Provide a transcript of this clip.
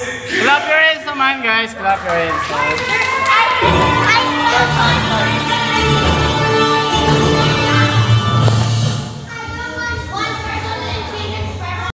Clap your hands man, guys. Clap your hands. Guys.